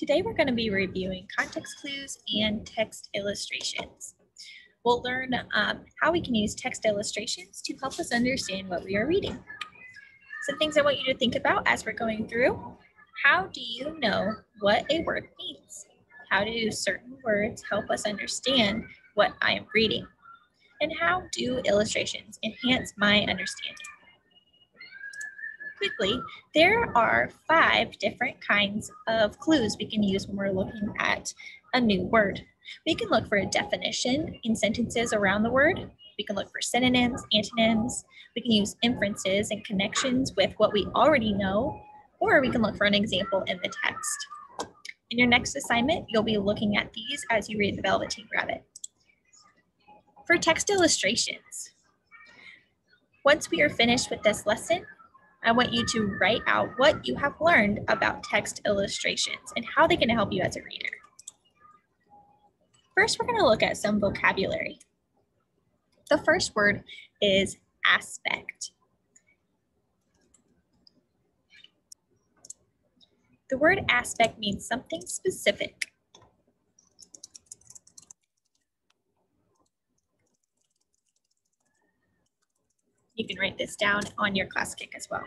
Today we're going to be reviewing context clues and text illustrations. We'll learn um, how we can use text illustrations to help us understand what we are reading. Some things I want you to think about as we're going through. How do you know what a word means? How do certain words help us understand what I am reading? And how do illustrations enhance my understanding? Quickly, there are five different kinds of clues we can use when we're looking at a new word. We can look for a definition in sentences around the word. We can look for synonyms, antonyms. We can use inferences and connections with what we already know, or we can look for an example in the text. In your next assignment, you'll be looking at these as you read the Velveteen Rabbit. For text illustrations, once we are finished with this lesson, I want you to write out what you have learned about text illustrations and how they can help you as a reader. First, we're gonna look at some vocabulary. The first word is aspect. The word aspect means something specific. You can write this down on your Classkick as well.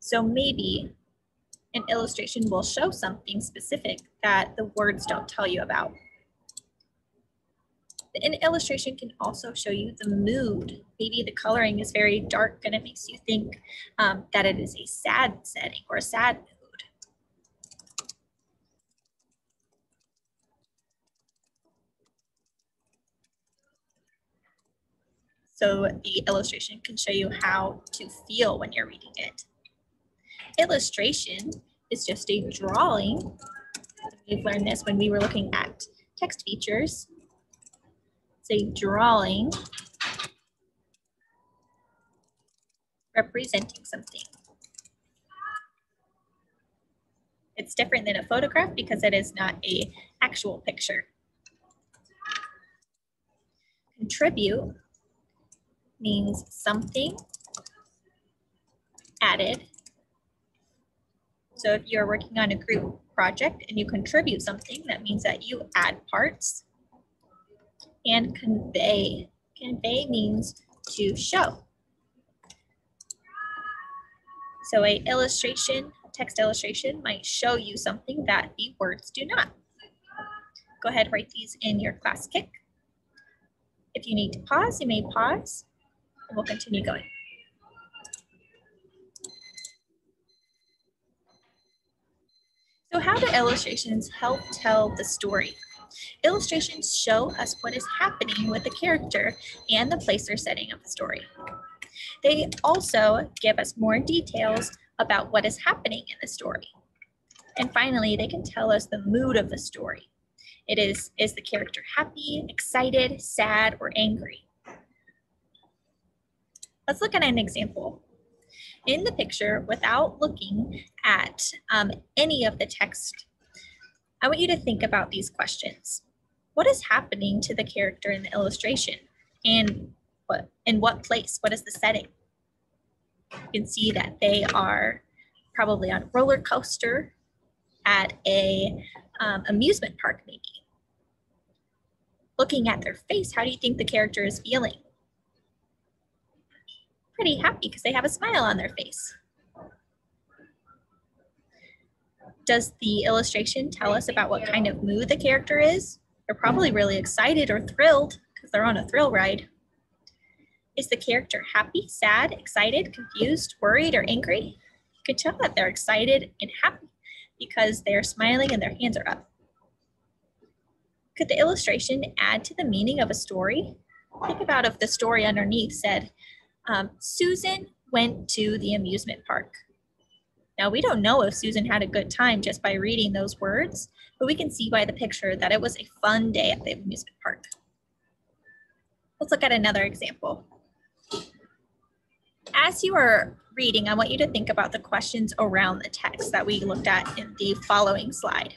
So maybe an illustration will show something specific that the words don't tell you about. An illustration can also show you the mood. Maybe the coloring is very dark and it makes you think um, that it is a sad setting or a sad mood. So the illustration can show you how to feel when you're reading it. Illustration is just a drawing. We've learned this when we were looking at text features. It's a drawing representing something. It's different than a photograph because it is not a actual picture. Contribute means something added. So if you're working on a group project and you contribute something, that means that you add parts. And convey. Convey means to show. So a illustration, text illustration might show you something that the words do not. Go ahead, write these in your Classkick. If you need to pause, you may pause we'll continue going. So how do illustrations help tell the story? Illustrations show us what is happening with the character and the place or setting of the story. They also give us more details about what is happening in the story. And finally, they can tell us the mood of the story. It is, is the character happy, excited, sad, or angry? Let's look at an example. In the picture, without looking at um, any of the text, I want you to think about these questions. What is happening to the character in the illustration? And what, in what place? What is the setting? You can see that they are probably on a roller coaster at a um, amusement park maybe. Looking at their face, how do you think the character is feeling? Pretty happy because they have a smile on their face. Does the illustration tell us about what kind of mood the character is? They're probably really excited or thrilled because they're on a thrill ride. Is the character happy, sad, excited, confused, worried, or angry? You could tell that they're excited and happy because they're smiling and their hands are up. Could the illustration add to the meaning of a story? Think about if the story underneath said, um, Susan went to the amusement park. Now, we don't know if Susan had a good time just by reading those words, but we can see by the picture that it was a fun day at the amusement park. Let's look at another example. As you are reading, I want you to think about the questions around the text that we looked at in the following slide.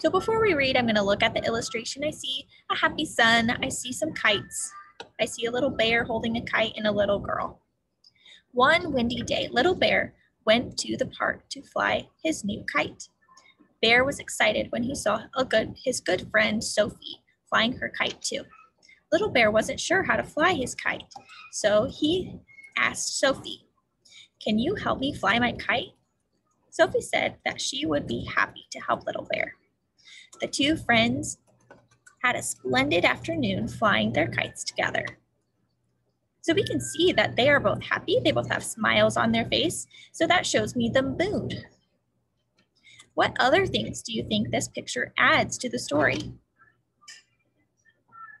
So before we read, I'm gonna look at the illustration. I see a happy sun, I see some kites, I see a little bear holding a kite and a little girl. One windy day, Little Bear went to the park to fly his new kite. Bear was excited when he saw a good, his good friend Sophie flying her kite too. Little Bear wasn't sure how to fly his kite, so he asked Sophie, Can you help me fly my kite? Sophie said that she would be happy to help Little Bear. The two friends had a splendid afternoon flying their kites together. So we can see that they are both happy. They both have smiles on their face. So that shows me the mood. What other things do you think this picture adds to the story?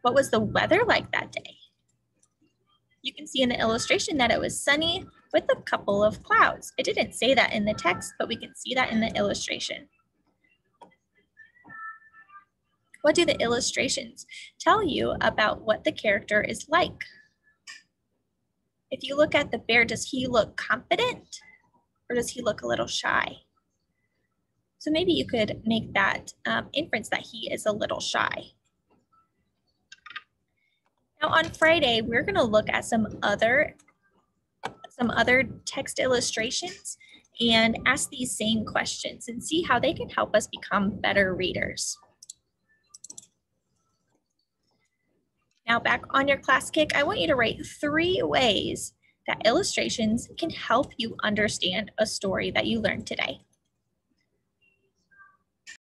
What was the weather like that day? You can see in the illustration that it was sunny with a couple of clouds. It didn't say that in the text, but we can see that in the illustration. What do the illustrations tell you about what the character is like? If you look at the bear, does he look confident or does he look a little shy? So maybe you could make that um, inference that he is a little shy. Now on Friday, we're gonna look at some other, some other text illustrations and ask these same questions and see how they can help us become better readers. Back on your Classkick, I want you to write three ways that illustrations can help you understand a story that you learned today.